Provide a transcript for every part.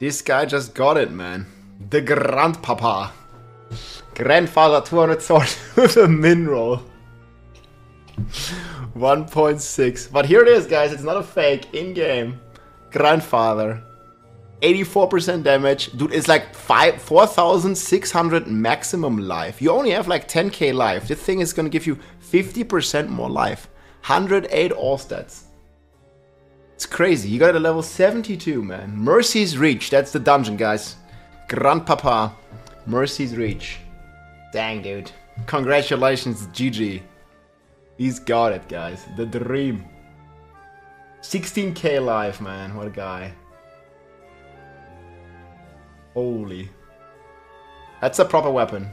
This guy just got it, man. The grandpapa. Grandfather 200 sword with a min roll. 1.6. But here it is, guys. It's not a fake. In-game. Grandfather. 84% damage. Dude, it's like 5 4,600 maximum life. You only have like 10k life. This thing is gonna give you 50% more life. 108 all stats. It's crazy. You got at level 72, man. Mercy's Reach. That's the dungeon, guys. Grandpapa. Mercy's Reach. Dang, dude. Congratulations, GG. He's got it, guys. The dream. 16k life, man. What a guy. Holy. That's a proper weapon.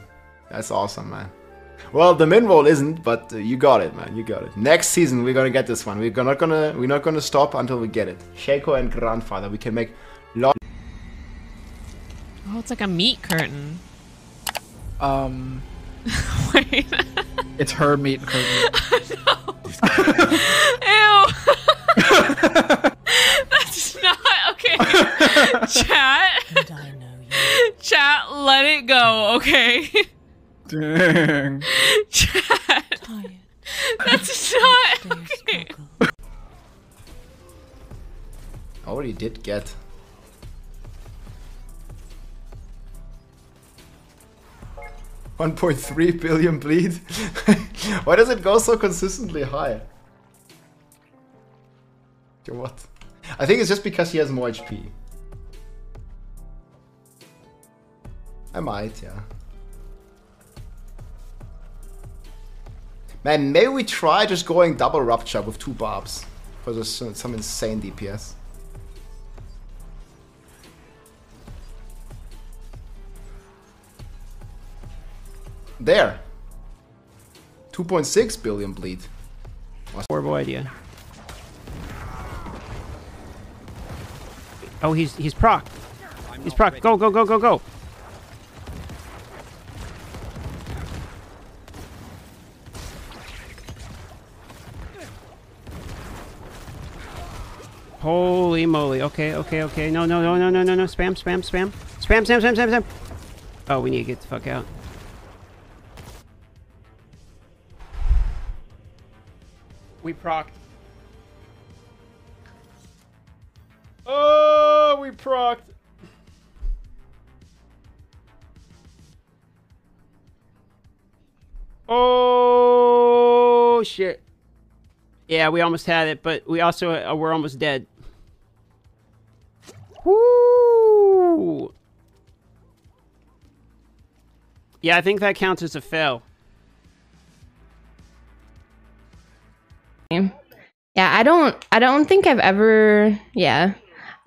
That's awesome, man. Well, the min roll isn't, but uh, you got it, man. You got it. Next season, we're gonna get this one. We're not gonna we're not gonna stop until we get it. Shako and grandfather. We can make lot. Oh, it's like a meat curtain. Um, Wait. it's her meat curtain. Ew. That's not okay. Chat. Chat, let it go, okay? Dang. Chat. That's not okay. Already did get. One point three billion bleed. Why does it go so consistently high? To what? I think it's just because he has more HP. I might, yeah. Man, maybe we try just going double rupture with two barbs for just some insane DPS. There. 2.6 billion bleed. Horrible idea. Oh, he's he's proc. He's proc. Go go go go go. Holy moly. Okay, okay, okay. No, no, no, no, no, no, no. Spam, spam, spam. Spam, spam, spam, spam, spam. Oh, we need to get the fuck out. We procced. Oh, we procced. Oh shit. Yeah, we almost had it, but we also uh, we're almost dead. Woo! Yeah, I think that counts as a fail. Yeah, I don't I don't think I've ever yeah.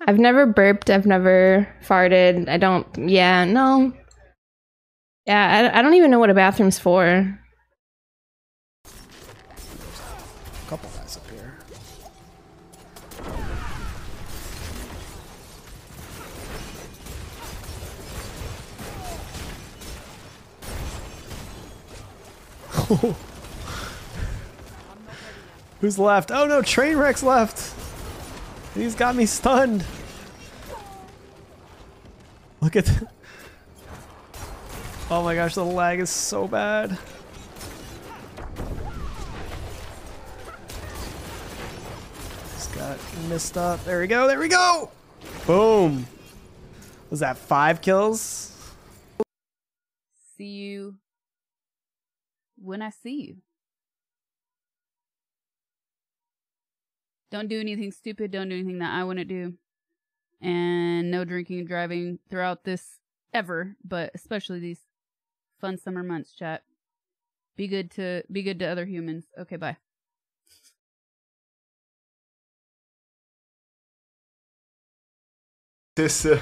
I've never burped, I've never farted. I don't yeah, no. Yeah, I, I don't even know what a bathroom's for. Couple guys up here. Who's left? Oh no, Trainwreck's left. He's got me stunned. Look at. th- oh my gosh, the lag is so bad. Just got messed up. There we go. There we go. Boom. Was that five kills? See you when I see you. Don't do anything stupid. Don't do anything that I wouldn't do. And no drinking and driving throughout this ever, but especially these fun summer months, chat. Be good to be good to other humans. Okay, bye. This uh,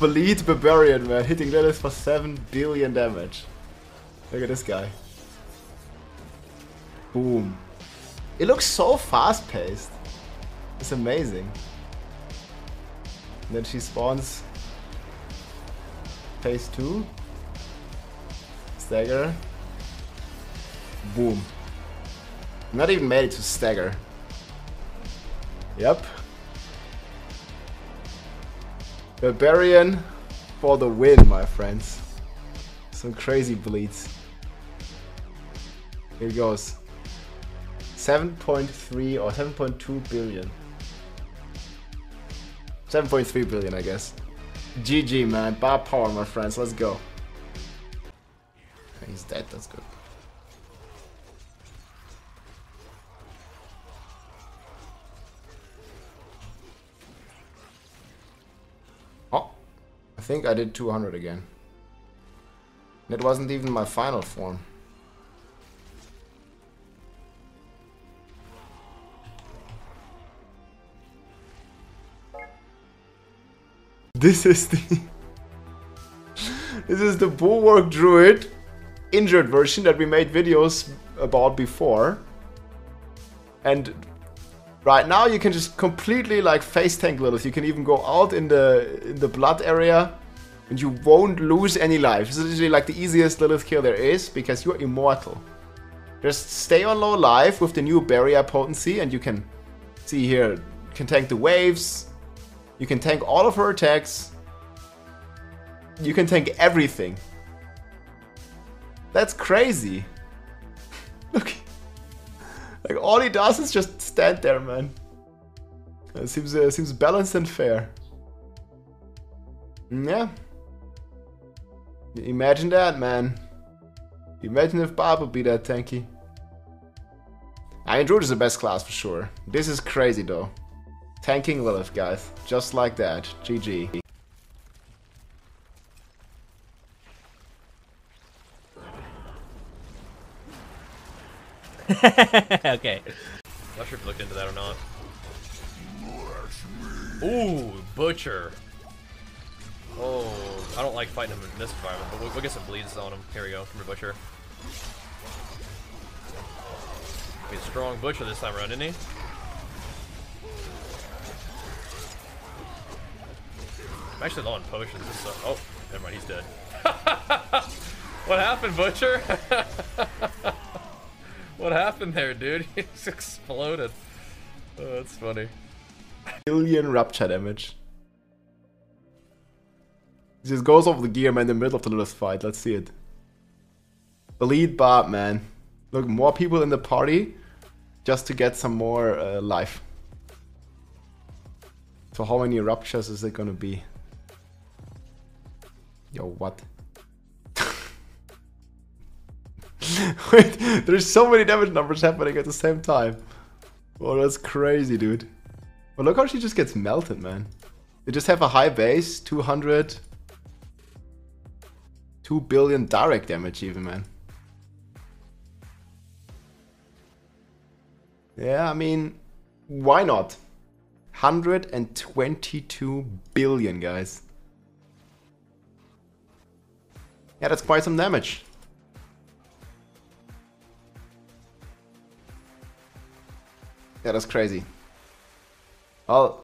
bleed barbarian man hitting Lilith for 7 billion damage. Look at this guy. Boom. It looks so fast paced. It's amazing. And then she spawns. Phase 2. Stagger. Boom. Not even made it to stagger. Yep. Barbarian for the win, my friends. Some crazy bleeds. Here he goes. 7.3 or 7.2 billion. 7.3 billion, I guess. GG, man. Barb power, my friends. Let's go. He's dead. That's good. Think I did 200 again. That wasn't even my final form. This is the This is the Bulwark Druid injured version that we made videos about before. And right now you can just completely like face tank Lilith. You can even go out in the in the blood area and you won't lose any life. This is literally like the easiest Lilith kill there is because you're immortal. Just stay on low life with the new barrier potency and you can see here, you can tank the waves, you can tank all of her attacks, you can tank everything. That's crazy. Look. Like all he does is just stand there, man. It seems uh, seems balanced and fair. Mm, Yeah. Imagine that, man. Imagine if Barb would be that tanky. Iron Druid is the best class for sure. This is crazy though. Tanking Lilith, guys. Just like that. GG. okay. Not sure if you looked into that or not. Ooh, Butcher. Oh, I don't like fighting him in this environment, but we'll, we'll get some bleeds on him. Here we go, from your Butcher. Be a strong Butcher this time around, isn't he? I'm actually low on potions. So oh, never mind, he's dead. what happened, Butcher? what happened there, dude? He just exploded. Oh, that's funny. Billion rupture damage. Just goes over the gear man in the middle of the Lilith fight. Let's see it. The lead Barb, man. Look, more people in the party just to get some more uh, life. So how many ruptures is it gonna be? Yo, what? Wait, there's so many damage numbers happening at the same time. Oh, that's crazy, dude. Well, look how she just gets melted, man. They just have a high base, 200... 2 billion direct damage even, man. Yeah, I mean, why not? 122 billion, guys. Yeah, that's quite some damage. Yeah, that's crazy. Well,